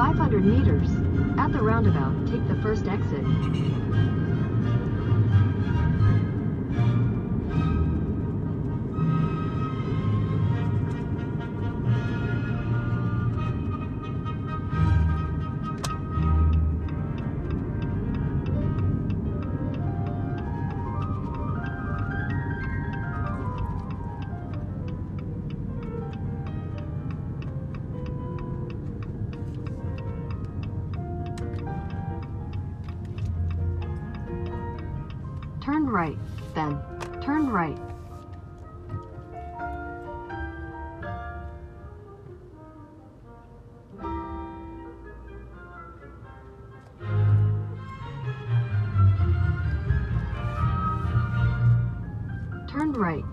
500 meters. At the roundabout, take the first exit. Turn right, then. Turn right. Turn right.